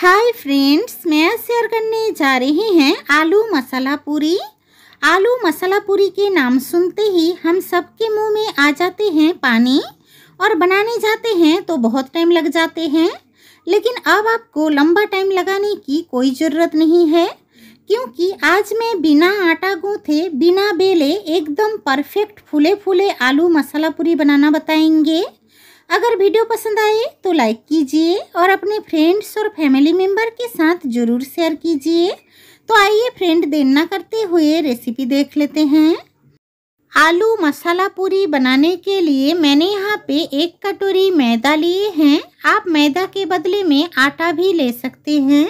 Hi friends मैं share करने जा रही हैं आलू मसाला पूरी। आलू मसाला पूरी के नाम सुनते ही हम सबके मुँह में आ जाते हैं पानी और बनाने जाते हैं तो बहुत टाइम लग जाते हैं। लेकिन अब आपको लंबा टाइम लगाने की कोई ज़रूरत नहीं है, क्योंकि आज मैं बिना आटा गूँथे, बिना बेले एकदम परफेक्ट फूले फूले आलू मसाला पूरी बनाना बताएँगे। अगर वीडियो पसंद आए तो लाइक कीजिए और अपने फ्रेंड्स और फैमिली मेंबर के साथ ज़रूर शेयर कीजिए। तो आइए फ्रेंड देर ना करते हुए रेसिपी देख लेते हैं। आलू मसाला पूरी बनाने के लिए मैंने यहाँ पे एक कटोरी मैदा लिए हैं। आप मैदा के बदले में आटा भी ले सकते हैं।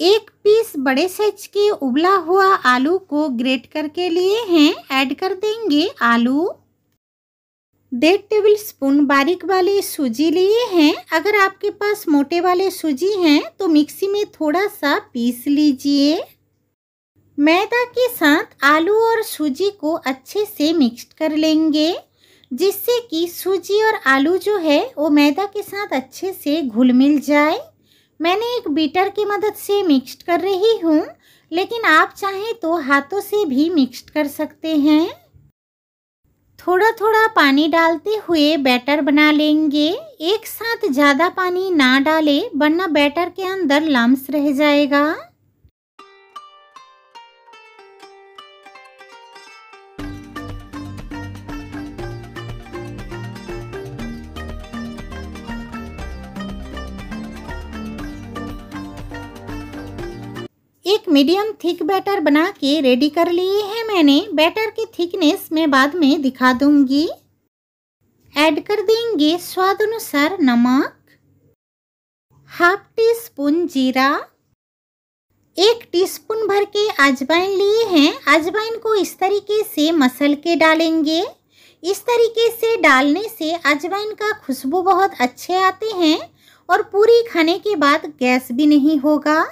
एक पीस बड़े साइज़ के उबला हुआ आलू को ग्रेट करके लिए हैं। ऐड कर देंगे आलू। डेढ़ टेबल स्पून बारीक वाले सूजी लिए हैं। अगर आपके पास मोटे वाले सूजी हैं तो मिक्सी में थोड़ा सा पीस लीजिए। मैदा के साथ आलू और सूजी को अच्छे से मिक्स कर लेंगे, जिससे कि सूजी और आलू जो है, वो मैदा के साथ अच्छे से घुल मिल जाए। मैंने एक बीटर की मदद से मिक्स कर रही हूँ, लेकिन आप चाहें तो हाथों से भी मिक्स कर सकते हैं। थोड़ा थोड़ा पानी डालते हुए बैटर बना लेंगे। एक साथ ज़्यादा पानी ना डालें, वरना बैटर के अंदर लम्स रह जाएगा। एक मीडियम थिक बैटर बना के रेडी कर लिए हैं मैंने। बैटर की थिकनेस मैं बाद में दिखा दूँगी। ऐड कर देंगे स्वाद अनुसार नमक। हाफ़ टी स्पून जीरा। एक टीस्पून भर के अजवाइन लिए हैं। अजवाइन को इस तरीके से मसल के डालेंगे। इस तरीके से डालने से अजवाइन का खुशबू बहुत अच्छे आते हैं और पूरी खाने के बाद गैस भी नहीं होगा।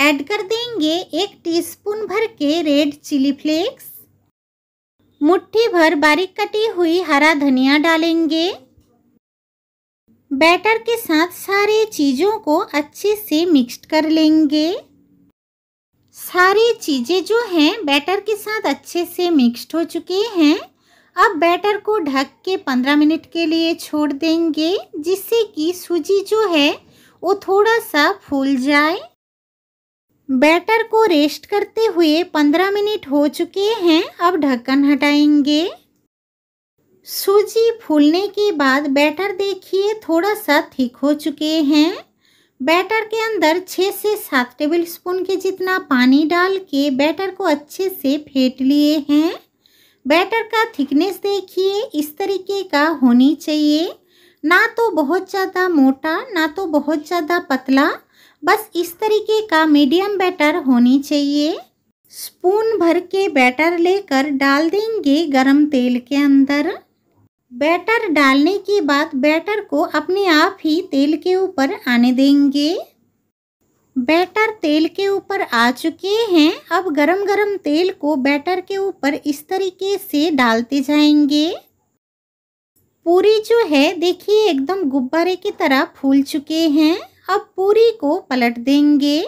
ऐड कर देंगे एक टीस्पून भर के रेड चिली फ्लेक्स मुट्ठी भर बारीक कटी हुई हरा धनिया डालेंगे। बैटर के साथ सारे चीज़ों को अच्छे से मिक्स कर लेंगे। सारी चीज़ें जो हैं बैटर के साथ अच्छे से मिक्स्ड हो चुके हैं। अब बैटर को ढक के 15 मिनट के लिए छोड़ देंगे, जिससे कि सूजी जो है, वो थोड़ा सा फूल जाए। बैटर को रेस्ट करते हुए पंद्रह मिनट हो चुके हैं, अब ढक्कन हटाएँगे। सूजी फूलने के बाद बैटर देखिए, थोड़ा सा थिक हो चुके हैं। बैटर के अंदर छः से सात टेबल स्पून के जितना पानी डाल के बैटर को अच्छे से फेंट लिए हैं। बैटर का थिकनेस देखिए, इस तरीके का होनी चाहिए। ना तो बहुत ज़्यादा मोटा, ना तो बहुत ज़्यादा पतला बस इस तरीके का मीडियम बैटर होनी चाहिए। स्पून भर के बैटर लेकर डाल देंगे गरम तेल के अंदर। बैटर डालने के बाद बैटर को अपने आप ही तेल के ऊपर आने देंगे। बैटर तेल के ऊपर आ चुके हैं। अब गरम गरम तेल को बैटर के ऊपर इस तरीके से डालते जाएँगे। पूरी जो है, देखिए, एकदम गुब्बारे की तरह फूल चुके हैं। अब पूरी को पलट देंगे।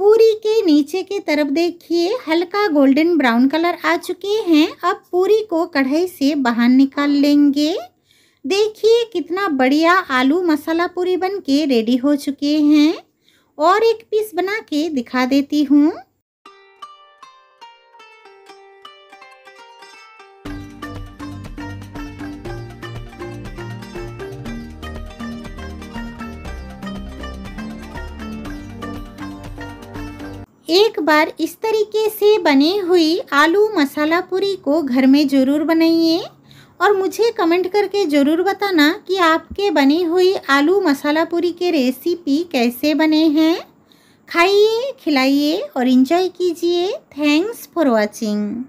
पूरी के नीचे के तरफ़ देखिए, हल्का गोल्डन ब्राउन कलर आ चुके हैं। अब पूरी को कढ़ाई से बाहर निकाल लेंगे। देखिए कितना बढ़िया आलू मसाला पूरी बन के रेडी हो चुके हैं। और एक पीस बना के दिखा देती हूँ। एक बार इस तरीके से बनी हुई आलू मसाला पूरी को घर में ज़रूर बनाइए और मुझे कमेंट करके ज़रूर बताना कि आपके बनी हुई आलू मसाला पूरी के रेसिपी कैसे बने हैं। खाइए, खिलाइए और इन्जॉय कीजिए। Thanks for watching